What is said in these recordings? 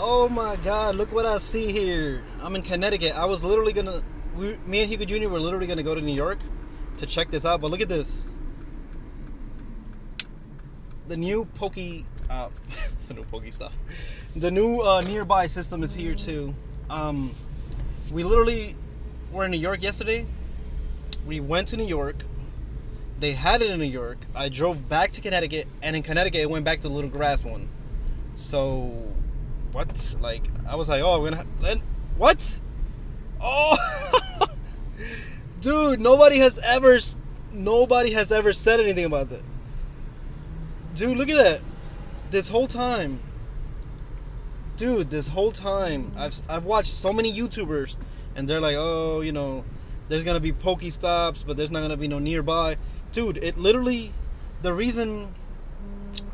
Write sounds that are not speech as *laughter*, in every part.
Oh my god, look what I see here. I'm in Connecticut. I was literally gonna, we, me and Hugo Jr. were literally gonna go to New York to check this out, but look at this. The new Pokey, uh, *laughs* the new Pokey stuff. The new uh, nearby system is here too. Um, we literally were in New York yesterday. We went to New York. They had it in New York. I drove back to Connecticut, and in Connecticut, it went back to the little grass one. So, what? Like, I was like, oh, we're gonna. What? Oh, *laughs* dude! Nobody has ever, nobody has ever said anything about that. Dude, look at that! This whole time, dude, this whole time, I've I've watched so many YouTubers, and they're like, oh, you know, there's gonna be Pokestops, but there's not gonna be no nearby. Dude, it literally, the reason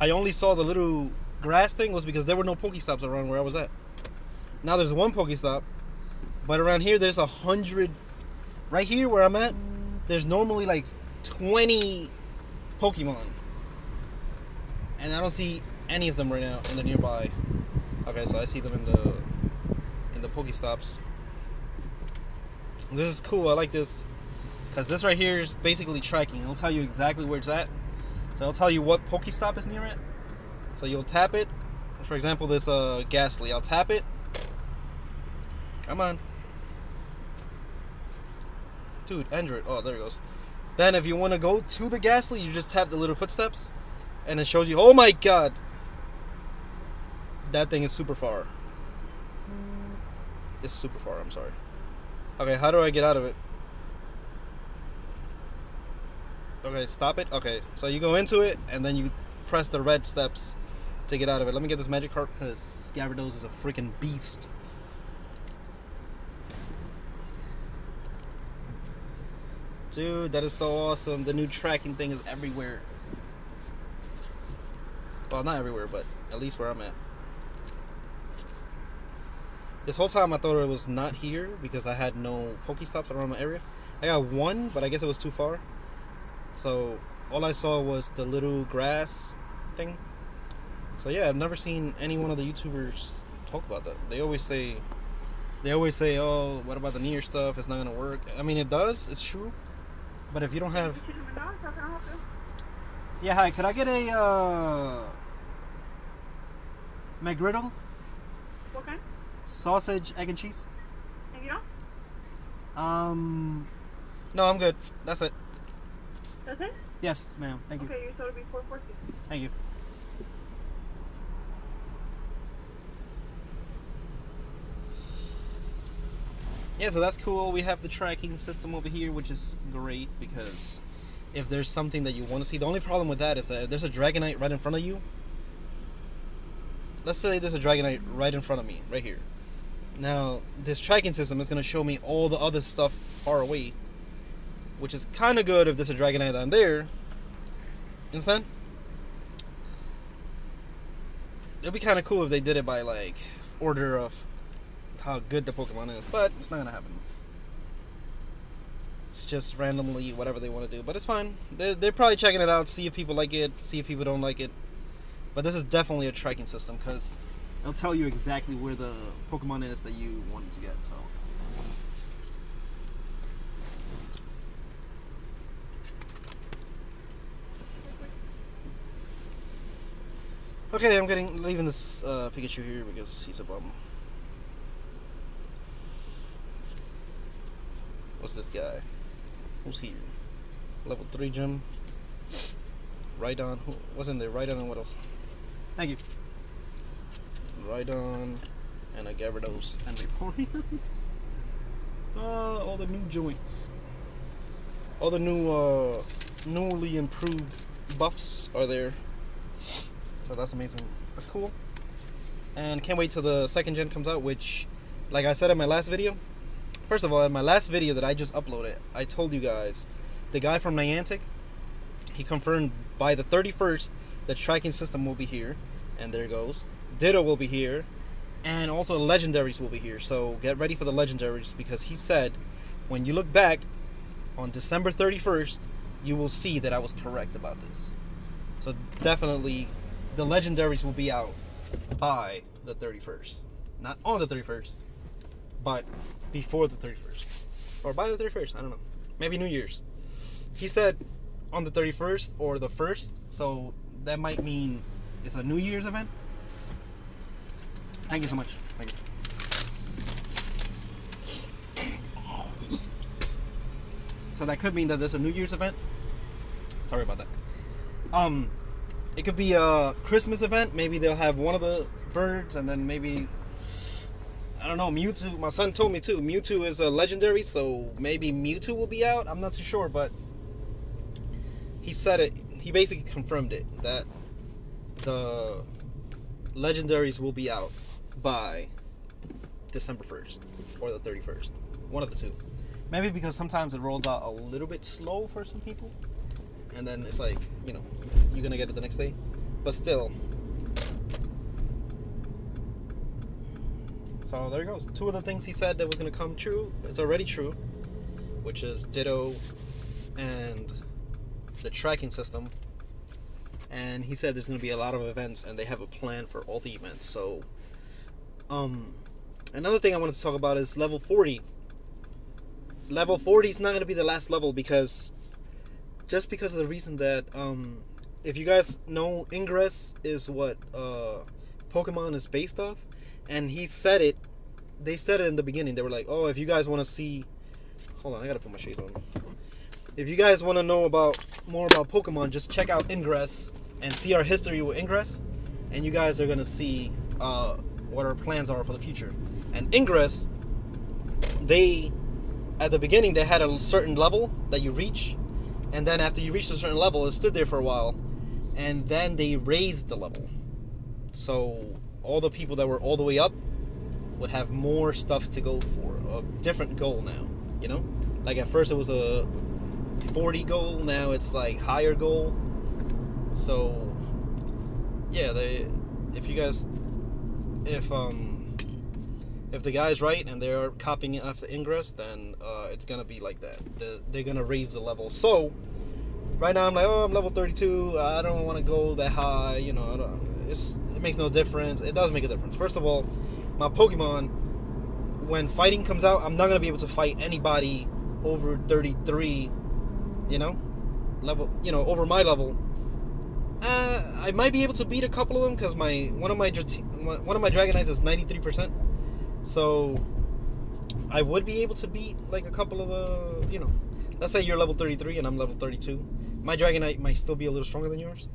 I only saw the little grass thing was because there were no Pokestops around where I was at. Now there's one Pokestop, but around here there's a hundred. Right here where I'm at, there's normally like 20 Pokemon, and I don't see any of them right now in the nearby. Okay, so I see them in the in the Pokestops. This is cool. I like this because this right here is basically tracking. It'll tell you exactly where it's at. So it'll tell you what Pokestop is near it. So you'll tap it. For example, this uh, Gastly. I'll tap it. Come on. Dude, Android. Oh, there it goes. Then if you want to go to the Gastly, you just tap the little footsteps. And it shows you, oh my god. That thing is super far. It's super far, I'm sorry. Okay, how do I get out of it? Okay, stop it. Okay, so you go into it and then you press the red steps to get out of it. Let me get this Magikarp because Gyarados is a freaking beast. Dude, that is so awesome. The new tracking thing is everywhere. Well, not everywhere, but at least where I'm at. This whole time I thought it was not here because I had no Pokestops around my area. I got one, but I guess it was too far. So all I saw was the little grass thing. So yeah, I've never seen any one of the YouTubers talk about that. They always say, they always say, "Oh, what about the near stuff? It's not gonna work." I mean, it does. It's true. But if you don't have, yeah, hi. Could I get a uh, McGriddle? What kind? Sausage, egg, and cheese. You? Um, no, I'm good. That's it. That's it? Yes, ma'am. Thank you. Okay, your soda be 440. Thank you. Yeah, so that's cool. We have the tracking system over here, which is great because if there's something that you want to see, the only problem with that is that if there's a Dragonite right in front of you. Let's say there's a Dragonite right in front of me, right here. Now, this tracking system is going to show me all the other stuff far away, which is kind of good if there's a Dragonite down there. Understand? It'd be kind of cool if they did it by like order of how good the Pokemon is, but it's not gonna happen. It's just randomly whatever they want to do, but it's fine. They're, they're probably checking it out, see if people like it, see if people don't like it. But this is definitely a tracking system because it'll tell you exactly where the Pokemon is that you wanted to get. So. Okay, I'm getting leaving this uh, Pikachu here because he's a bum. This guy? Who's here? Level three gym. Rhydon. Who was in there? Rhydon and what else? Thank you. Rhydon and a Gyarados and Vaporeon. *laughs* uh, all the new joints. All the new, uh, newly improved buffs are there. So that's amazing. That's cool. And can't wait till the second gen comes out, which, like I said in my last video, first of all, in my last video that I just uploaded, I told you guys, the guy from Niantic, he confirmed by the 31st the tracking system will be here, and there it goes. Ditto will be here, and also the legendaries will be here. So get ready for the legendaries because he said when you look back on December 31st, you will see that I was correct about this. So definitely the legendaries will be out by the 31st. not on the 31st, but before the 31st. Or by the 31st, I don't know. Maybe New Year's. He said on the 31st or the 1st, so that might mean it's a New Year's event. Thank you so much. Thank you. So that could mean that there's a New Year's event. Sorry about that. Um, it could be a Christmas event. Maybe they'll have one of the birds, and then maybe I don't know Mewtwo. My son told me too. Mewtwo is a legendary, so maybe Mewtwo will be out. I'm not too sure, but he said it. He basically confirmed it that the legendaries will be out by December 1st or the 31st. One of the two. Maybe because sometimes it rolls out a little bit slow for some people. And then it's like, you know, you're going to get it the next day. But still. So there he goes. Two of the things he said that was going to come true is already true, which is Ditto and the tracking system. And he said there's going to be a lot of events and they have a plan for all the events. So, um, another thing I wanted to talk about is level 40 level 40 is not going to be the last level because just because of the reason that um, if you guys know ingress is what uh, pokemon is based off and he said it they said it in the beginning. They were like oh if you guys want to see hold on i gotta put my shades on. If you guys want to know about more about pokemon just check out ingress and see our history with ingress and you guys are gonna see uh, what our plans are for the future. And ingress they at the beginning they had a certain level that you reach and then after you reach a certain level it stood there for a while and then they raised the level. So all the people that were all the way up would have more stuff to go for a different goal now you know like at first it was a 40 goal now it's like higher goal so yeah they if you guys if um if the guy's right and they're copying it after ingress, then uh, it's gonna be like that. The, they're gonna raise the level. So right now I'm like, oh, I'm level 32. I don't want to go that high. You know, it's it makes no difference. It does make a difference. First of all, my Pokemon, when fighting comes out, I'm not gonna be able to fight anybody over 33. You know, level. You know, over my level. Uh, I might be able to beat a couple of them because my one of my one of my Dragonites is 93 percent. So I would be able to beat like a couple of the, you know, let's say you're level 33 and I'm level 32. My Dragonite might still be a little stronger than yours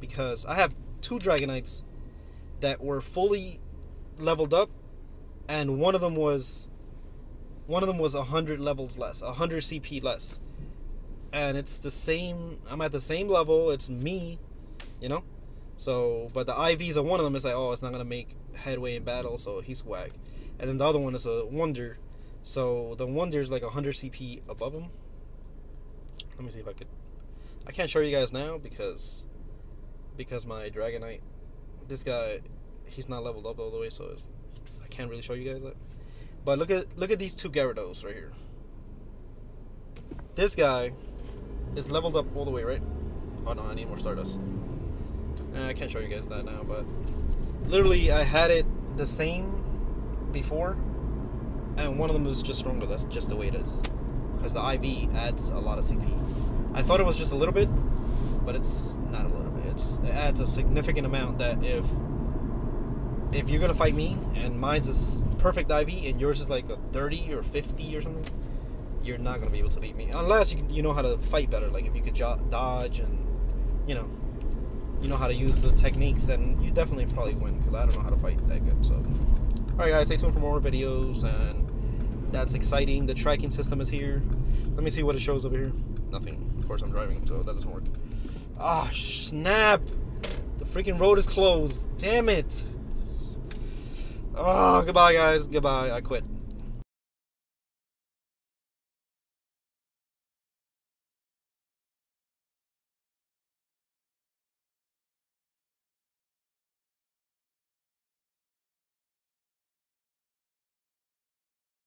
because I have two Dragonites that were fully leveled up and one of them was one of them was 100 levels less, 100 CP less. And it's the same I'm at the same level, it's me, you know? So, but the IVs of one of them is like, oh, it's not gonna make headway in battle, so he's whack and then the other one is a Wonder. So the Wonder is like 100 CP above him. Let me see if I could. I can't show you guys now because because my Dragonite, this guy, he's not leveled up all the way, so it's, I can't really show you guys that. But look at look at these two Gyarados right here. This guy is leveled up all the way, right? Oh no, I need more Stardust. Eh, I can't show you guys that now, but literally I had it the same before, and one of them is just stronger. That's just the way it is. Because the IV adds a lot of CP. I thought it was just a little bit, but it's not a little. It's, it adds a significant amount that if if you're gonna fight me and mine's is perfect IV and yours is like a 30 or 50 or something, you're not gonna be able to beat me unless you can, you know how to fight better. Like if you could jo- dodge and you know you know how to use the techniques, then you definitely probably win. Because I don't know how to fight that good. So. Alright guys, stay tuned for more videos and that's exciting. The tracking system is here. Let me see what it shows over here. Nothing. Of course I'm driving, so that doesn't work. Ah, oh, snap! The freaking road is closed. Damn it! Oh, goodbye guys. Goodbye. I quit.